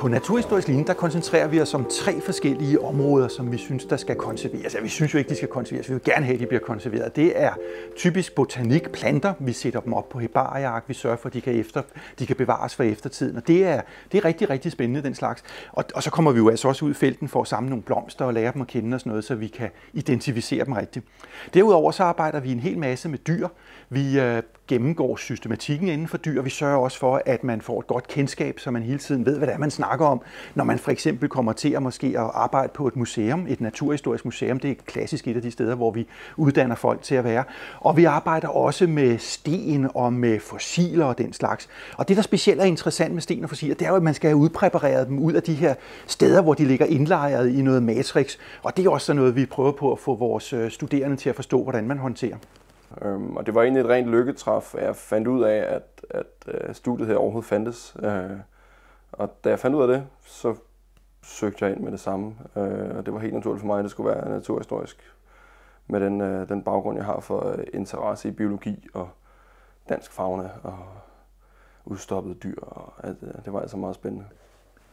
På Naturhistorisk Linje, der koncentrerer vi os om tre forskellige områder, som vi synes, der skal konserveres. Ja, vi synes jo ikke, de skal konserveres. Vi vil gerne have, at de bliver konserveret. Det er typisk botanik, planter. Vi sætter dem op på hebarieark. Vi sørger for, at de kan, efter, de kan bevares for eftertiden. Og det er, det er rigtig, rigtig spændende, den slags. Og, og så kommer vi jo altså også ud i felten for at samle nogle blomster og lære dem at kende og sådan noget, så vi kan identificere dem rigtigt. Derudover så arbejder vi en hel masse med dyr. Vi øh, gennemgår systematikken inden for dyr, og vi sørger også for, at man får et godt kendskab, så man hele tiden ved, hvad det er, man snakker om. Når man for eksempel kommer til at måske at arbejde på et museum, et naturhistorisk museum, det er klassisk et af de steder, hvor vi uddanner folk til at være. Og vi arbejder også med sten og med fossiler og den slags. Og det, der specielt er interessant med sten og fossiler, det er jo, at man skal have udpræpareret dem ud af de her steder, hvor de ligger indlejret i noget matrix. Og det er også sådan noget, vi prøver på at få vores øh, studerende til at forstå, hvordan man håndterer. Øhm, og det var egentlig et rent lykketræf, at jeg fandt ud af, at, at uh, studiet her overhovedet fandtes. Øh, og da jeg fandt ud af det, så søgte jeg ind med det samme. Øh, og det var helt naturligt for mig, at det skulle være naturhistorisk. Med den, øh, den baggrund, jeg har for øh, interesse i biologi og dansk fauna og udstoppede dyr. Og alt det var altså meget spændende.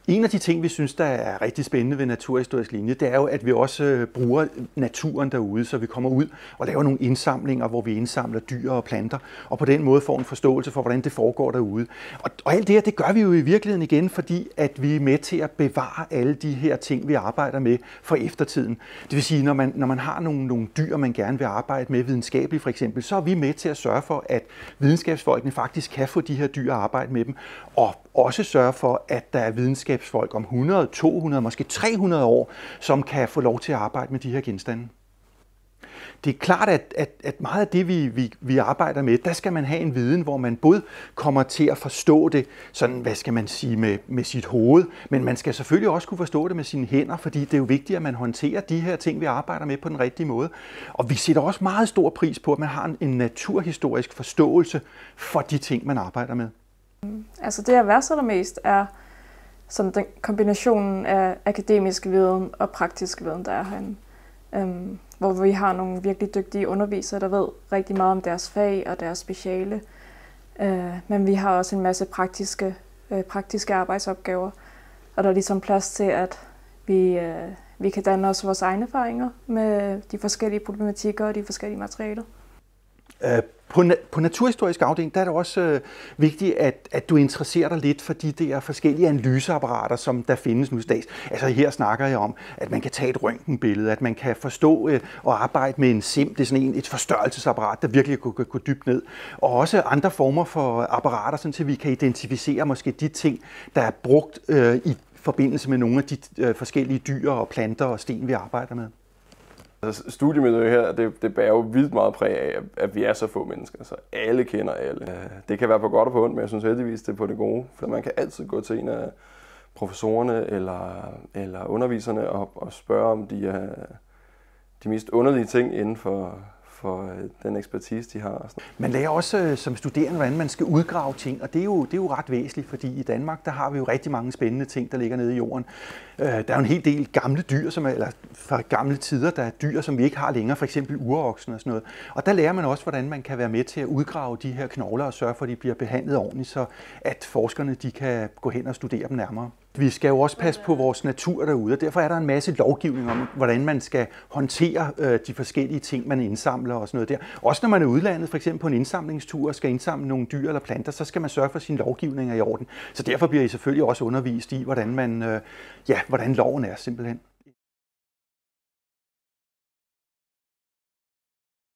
En af de ting, vi synes, der er rigtig spændende ved Naturhistorisk Linje, det er jo, at vi også øh, bruger naturen derude, så vi kommer ud og laver nogle indsamlinger, hvor vi indsamler dyr og planter, og på den måde får en forståelse for, hvordan det foregår derude. Og, og alt det her, det gør vi jo i virkeligheden igen, fordi at vi er med til at bevare alle de her ting, vi arbejder med for eftertiden. Det vil sige, når man, når man har nogle, nogle dyr, man gerne vil arbejde med, videnskabeligt for eksempel, så er vi med til at sørge for, at videnskabsfolkene faktisk kan få de her dyr at arbejde med dem, og også sørge for, at der er videnskabsfolk om 100, 200, måske 300 år, som kan få lov til at arbejde med de her genstande. Det er klart, at, at, at meget af det, vi, vi, vi arbejder med, der skal man have en viden, hvor man både kommer til at forstå det, sådan, hvad skal man sige, med, med sit hoved, men man skal selvfølgelig også kunne forstå det med sine hænder, fordi det er jo vigtigt, at man håndterer de her ting, vi arbejder med på den rigtige måde. Og vi sætter også meget stor pris på, at man har en, en naturhistorisk forståelse for de ting, man arbejder med. Mm. Altså det, jeg værdsætter mest, er sådan den kombinationen af akademisk viden og praktisk viden, der er herinde. Øhm, hvor vi har nogle virkelig dygtige undervisere, der ved rigtig meget om deres fag og deres speciale. Øh, men vi har også en masse praktiske, øh, praktiske arbejdsopgaver, og der er ligesom plads til, at vi, øh, vi kan danne os vores egne erfaringer med de forskellige problematikker og de forskellige materialer. Øh, på, på naturhistorisk afdeling, der er det også øh, vigtigt, at, at du interesserer dig lidt for de der forskellige analyseapparater, som der findes nu i dags. Altså her snakker jeg om, at man kan tage et røntgenbillede, at man kan forstå øh, og arbejde med en SIM, det er sådan en, et forstørrelsesapparat, der virkelig kan gå, gå dybt ned. Og også andre former for apparater, sådan, så vi kan identificere måske de ting, der er brugt øh, i forbindelse med nogle af de øh, forskellige dyr og planter og sten, vi arbejder med. Altså, studiemiljøet her, det, det bærer jo vildt meget præg af, at vi er så få mennesker, så alle kender alle. Øh, det kan være på godt og på ondt, men jeg synes heldigvis, det er på det gode, for man kan altid gå til en af professorerne eller, eller underviserne og, og spørge om de, er, de mest underlige ting inden for, for øh, den ekspertise, de har. Og sådan. Man lærer også øh, som studerende, hvordan man skal udgrave ting, og det er, jo, det er jo ret væsentligt, fordi i Danmark, der har vi jo rigtig mange spændende ting, der ligger nede i jorden. Øh, der er jo en hel del gamle dyr, som er, eller fra gamle tider, der er dyr, som vi ikke har længere, for eksempel uroksen og sådan noget. Og der lærer man også, hvordan man kan være med til at udgrave de her knogler og sørge for, at de bliver behandlet ordentligt, så at forskerne de kan gå hen og studere dem nærmere. Vi skal jo også passe på vores natur derude, og derfor er der en masse lovgivning om, hvordan man skal håndtere øh, de forskellige ting, man indsamler og sådan noget der. Også når man er udlandet, for eksempel på en indsamlingstur og skal indsamle nogle dyr eller planter, så skal man sørge for, at sine lovgivninger i orden. Så derfor bliver I selvfølgelig også undervist i, hvordan, man, øh, ja, hvordan loven er simpelthen.